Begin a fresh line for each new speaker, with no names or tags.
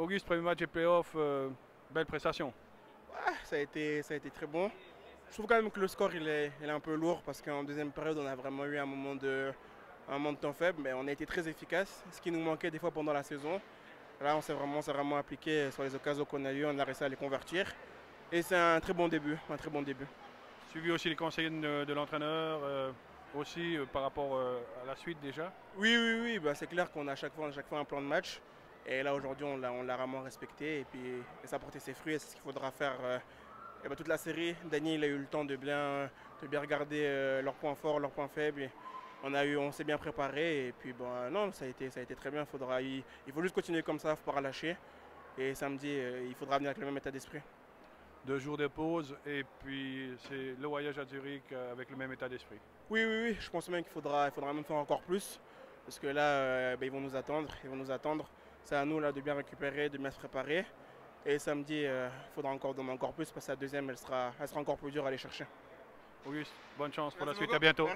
Auguste, premier match et playoff, euh, belle prestation.
Ouais, ça, a été, ça a été très bon. Je trouve quand même que le score il est, il est un peu lourd parce qu'en deuxième période on a vraiment eu un moment, de, un moment de temps faible, mais on a été très efficace, ce qui nous manquait des fois pendant la saison. Là on s'est vraiment, vraiment appliqué sur les occasions qu'on a eues, on a réussi à les convertir. Et c'est un très bon début, un très bon début.
Suivi aussi les conseils de, de l'entraîneur, euh, aussi euh, par rapport à la suite déjà
Oui, oui, oui, bah, c'est clair qu'on a à chaque fois, à chaque fois un plan de match. Et là aujourd'hui on l'a vraiment respecté et puis et ça a porté ses fruits et c'est ce qu'il faudra faire et bah, toute la série. Daniel a eu le temps de bien, de bien regarder leurs points forts, leurs points faibles. on a eu, on s'est bien préparé et puis bon, non, ça a été, ça a été très bien. Faudra, il, il faut juste continuer comme ça, il faut pas relâcher. Et samedi, il faudra venir avec le même état d'esprit
deux jours de pause et puis c'est le voyage à Zurich euh, avec le même état d'esprit.
Oui, oui, oui, je pense même qu'il faudra, il faudra même faire encore plus parce que là, euh, ben, ils vont nous attendre, ils vont nous attendre. C'est à nous là de bien récupérer, de bien se préparer. Et samedi, euh, il faudra encore donner encore plus parce que la deuxième, elle sera, elle sera encore plus dure à aller chercher.
Auguste, bonne chance pour la suite, à bientôt.